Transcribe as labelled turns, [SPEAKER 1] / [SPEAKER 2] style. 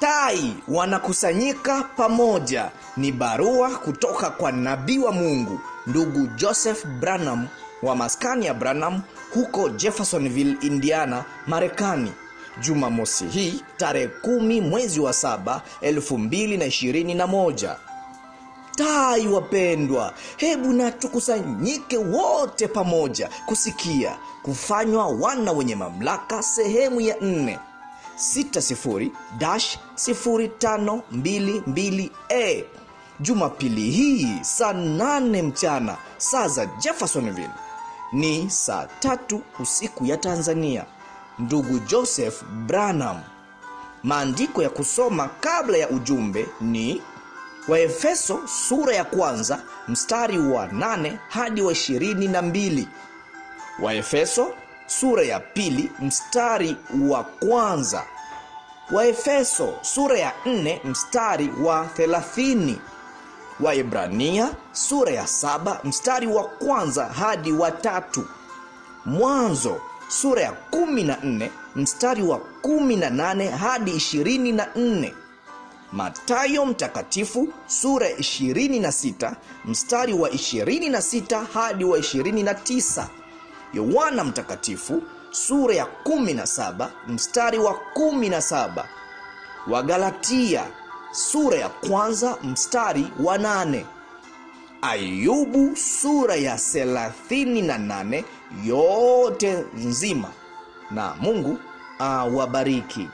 [SPEAKER 1] tai wanakusanyika pamoja. Ni barua kutoka kwa nabii wa mungu ndugu joseph branham wa maskani ya branham huko jeffersonville indiana marekani. Jumamosi hii tarehe kumi mwezi wa saba elfu mbili na ishirini na moja. Tai wapendwa hebu na tukusanyike wote pamoja kusikia kufanywa wana wenye mamlaka sehemu ya nne 60-0522a jumapili hii saa 8 mchana saa za jeffersonville. Ni saa tatu usiku ya tanzania. Ndugu joseph branham. Maandiko ya kusoma kabla ya ujumbe ni waefeso sura ya kwanza mstari wa 8 hadi wa 22 waefeso sura ya pili mstari wa kwanza. Waefeso sura ya nne mstari wa 30 waebrania sura ya saba mstari wa kwanza hadi wa tatu. Mwanzo sura ya 14 mstari wa 18 hadi 24 matayo mtakatifu sura ya 26 mstari wa 26 hadi wa 29 yohana mtakatifu sura ya 17 mstari wa 17 wagalatia sura ya kwanza mstari wa 8 ayubu sura ya 38 yote nzima. Na mungu awabariki